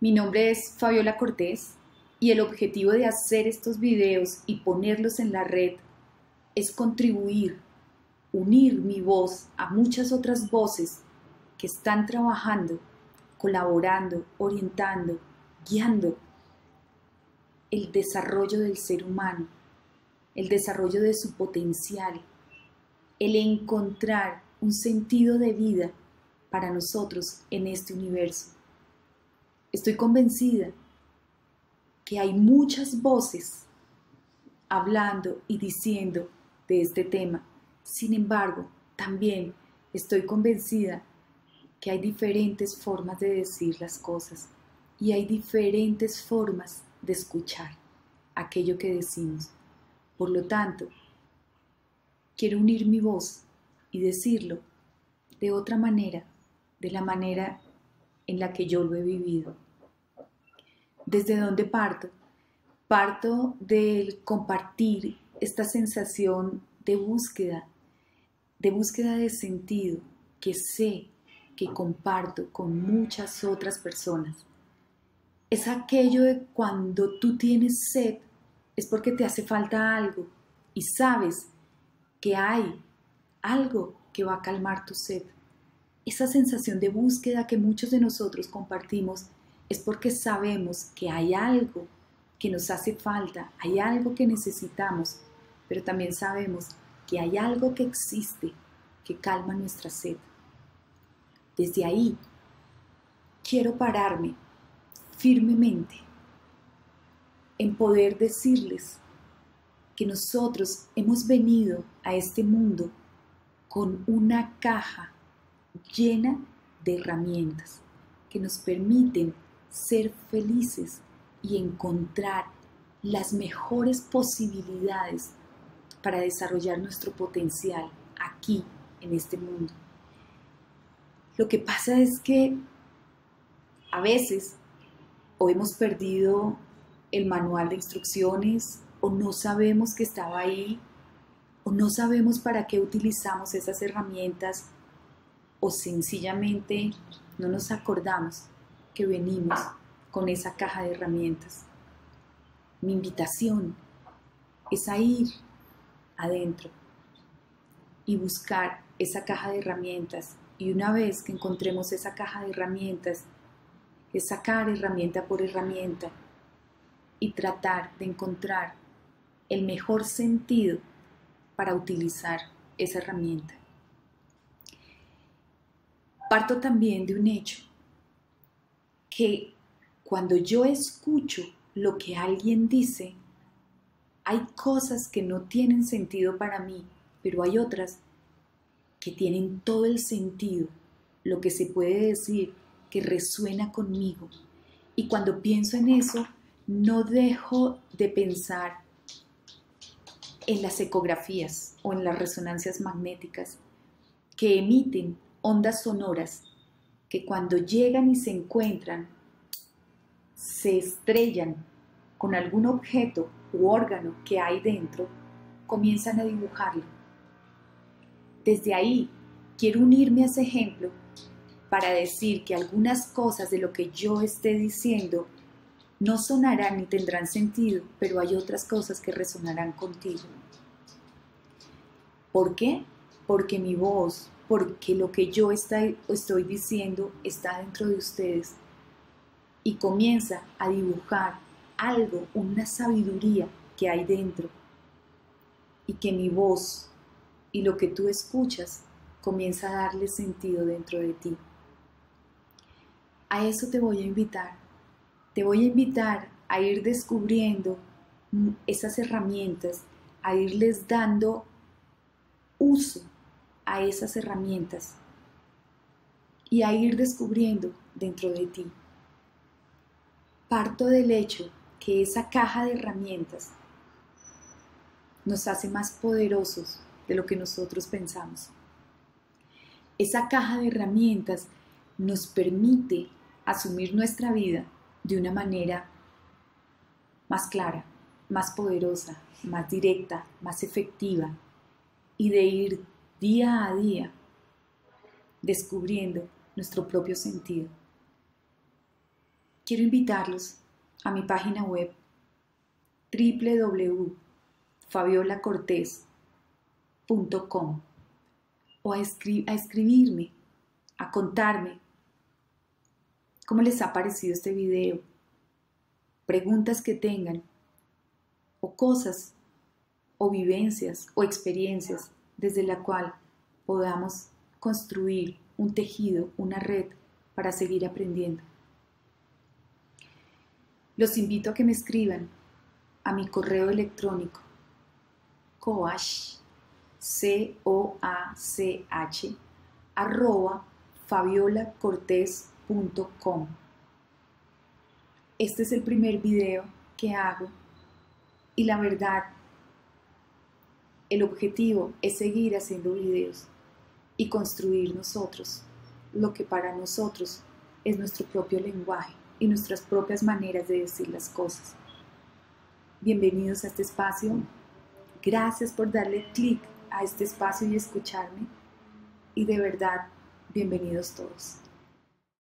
Mi nombre es Fabiola Cortés y el objetivo de hacer estos videos y ponerlos en la red es contribuir, unir mi voz a muchas otras voces que están trabajando, colaborando, orientando, guiando el desarrollo del ser humano, el desarrollo de su potencial, el encontrar un sentido de vida para nosotros en este universo. Estoy convencida que hay muchas voces hablando y diciendo de este tema. Sin embargo, también estoy convencida que hay diferentes formas de decir las cosas y hay diferentes formas de escuchar aquello que decimos. Por lo tanto, quiero unir mi voz y decirlo de otra manera, de la manera en la que yo lo he vivido. ¿Desde dónde parto? Parto del compartir esta sensación de búsqueda, de búsqueda de sentido que sé que comparto con muchas otras personas. Es aquello de cuando tú tienes sed, es porque te hace falta algo y sabes que hay algo que va a calmar tu sed. Esa sensación de búsqueda que muchos de nosotros compartimos es porque sabemos que hay algo que nos hace falta, hay algo que necesitamos, pero también sabemos que hay algo que existe que calma nuestra sed. Desde ahí quiero pararme firmemente en poder decirles que nosotros hemos venido a este mundo con una caja llena de herramientas que nos permiten ser felices y encontrar las mejores posibilidades para desarrollar nuestro potencial aquí en este mundo. Lo que pasa es que a veces o hemos perdido el manual de instrucciones o no sabemos que estaba ahí o no sabemos para qué utilizamos esas herramientas o sencillamente no nos acordamos venimos con esa caja de herramientas. Mi invitación es a ir adentro y buscar esa caja de herramientas y una vez que encontremos esa caja de herramientas, es sacar herramienta por herramienta y tratar de encontrar el mejor sentido para utilizar esa herramienta. Parto también de un hecho, que cuando yo escucho lo que alguien dice, hay cosas que no tienen sentido para mí, pero hay otras que tienen todo el sentido, lo que se puede decir que resuena conmigo. Y cuando pienso en eso, no dejo de pensar en las ecografías o en las resonancias magnéticas que emiten ondas sonoras que cuando llegan y se encuentran, se estrellan con algún objeto u órgano que hay dentro, comienzan a dibujarlo. Desde ahí quiero unirme a ese ejemplo para decir que algunas cosas de lo que yo esté diciendo no sonarán ni tendrán sentido, pero hay otras cosas que resonarán contigo. ¿Por qué? Porque mi voz, porque lo que yo estoy diciendo está dentro de ustedes y comienza a dibujar algo, una sabiduría que hay dentro y que mi voz y lo que tú escuchas comienza a darle sentido dentro de ti. A eso te voy a invitar. Te voy a invitar a ir descubriendo esas herramientas, a irles dando uso a esas herramientas y a ir descubriendo dentro de ti. Parto del hecho que esa caja de herramientas nos hace más poderosos de lo que nosotros pensamos. Esa caja de herramientas nos permite asumir nuestra vida de una manera más clara, más poderosa, más directa, más efectiva y de ir día a día descubriendo nuestro propio sentido. quiero invitarlos a mi página web www.fabiolacortés.com o a, a escribirme, a contarme cómo les ha parecido este video, preguntas que tengan o cosas o vivencias o experiencias desde la cual podamos construir un tejido, una red para seguir aprendiendo. Los invito a que me escriban a mi correo electrónico coach, c o a c h. Este es el primer video que hago y la verdad, el objetivo es seguir haciendo videos y construir nosotros lo que para nosotros es nuestro propio lenguaje y nuestras propias maneras de decir las cosas. Bienvenidos a este espacio. Gracias por darle clic a este espacio y escucharme. Y de verdad, bienvenidos todos.